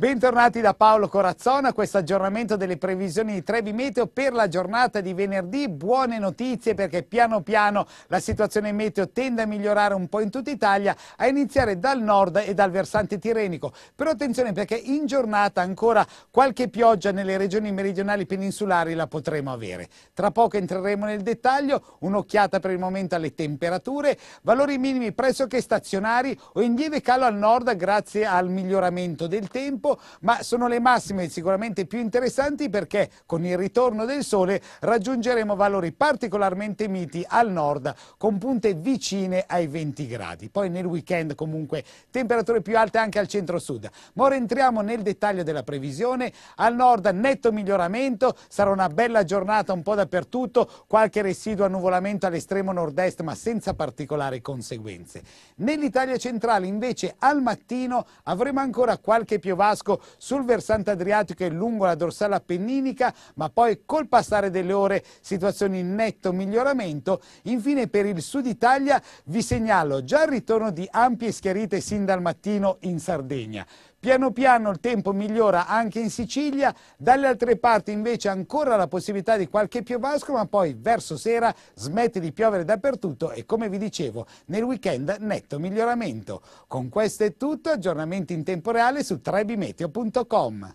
Bentornati da Paolo Corazzona, questo aggiornamento delle previsioni di Trebi Meteo per la giornata di venerdì. Buone notizie perché piano piano la situazione meteo tende a migliorare un po' in tutta Italia, a iniziare dal nord e dal versante tirenico. Però attenzione perché in giornata ancora qualche pioggia nelle regioni meridionali peninsulari la potremo avere. Tra poco entreremo nel dettaglio, un'occhiata per il momento alle temperature, valori minimi pressoché stazionari o in lieve calo al nord grazie al miglioramento del tempo ma sono le massime sicuramente più interessanti perché con il ritorno del sole raggiungeremo valori particolarmente miti al nord con punte vicine ai 20 gradi. Poi nel weekend comunque temperature più alte anche al centro-sud. Ma ora entriamo nel dettaglio della previsione. Al nord netto miglioramento, sarà una bella giornata un po' dappertutto, qualche residuo annuvolamento all'estremo nord-est ma senza particolari conseguenze. Nell'Italia centrale invece al mattino avremo ancora qualche piovasco Tedesco sul versante adriatico e lungo la dorsale appenninica, ma poi col passare delle ore situazioni in netto miglioramento. Infine per il sud Italia vi segnalo già il ritorno di ampie schiarite sin dal mattino in Sardegna. Piano piano il tempo migliora anche in Sicilia, dalle altre parti invece ancora la possibilità di qualche piovasco, ma poi verso sera smette di piovere dappertutto e come vi dicevo nel weekend netto miglioramento. Con questo è tutto, aggiornamenti in tempo reale su trebimeteo.com.